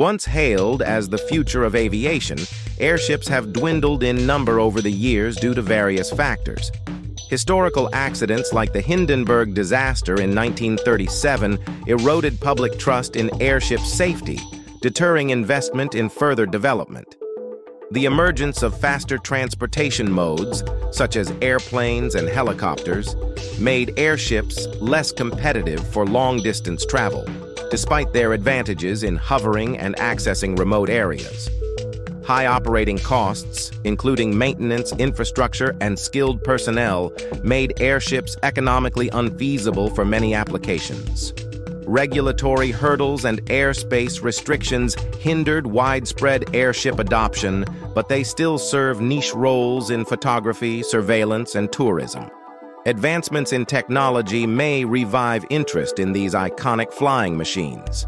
Once hailed as the future of aviation, airships have dwindled in number over the years due to various factors. Historical accidents like the Hindenburg disaster in 1937 eroded public trust in airship safety, deterring investment in further development. The emergence of faster transportation modes, such as airplanes and helicopters, made airships less competitive for long-distance travel despite their advantages in hovering and accessing remote areas. High operating costs, including maintenance, infrastructure, and skilled personnel, made airships economically unfeasible for many applications. Regulatory hurdles and airspace restrictions hindered widespread airship adoption, but they still serve niche roles in photography, surveillance, and tourism. Advancements in technology may revive interest in these iconic flying machines.